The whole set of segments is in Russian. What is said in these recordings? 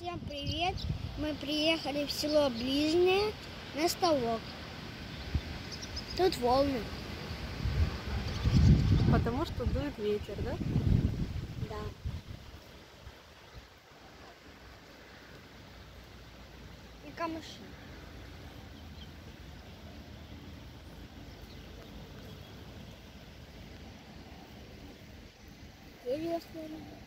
Всем привет! Мы приехали в село Ближнее на ставок. Тут волны. Потому что дует ветер, да? Да. И камыши. Интересно.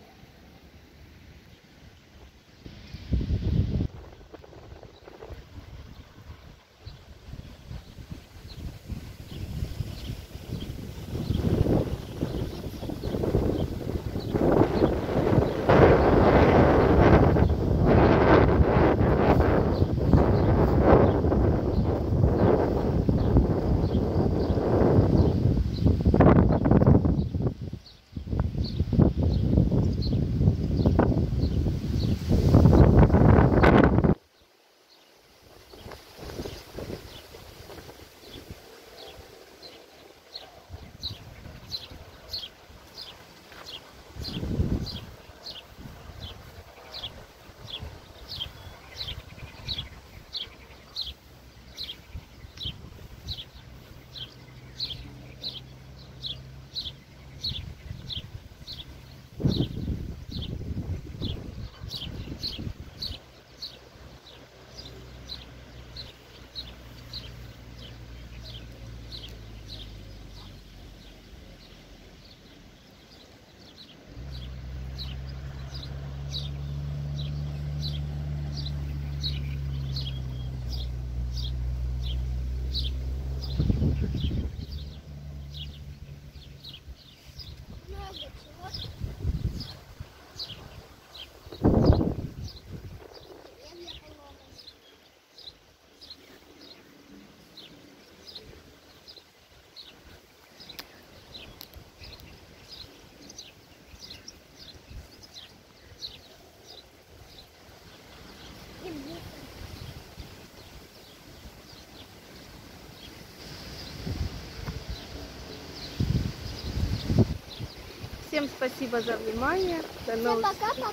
Всем спасибо за внимание. До новых пока-пока.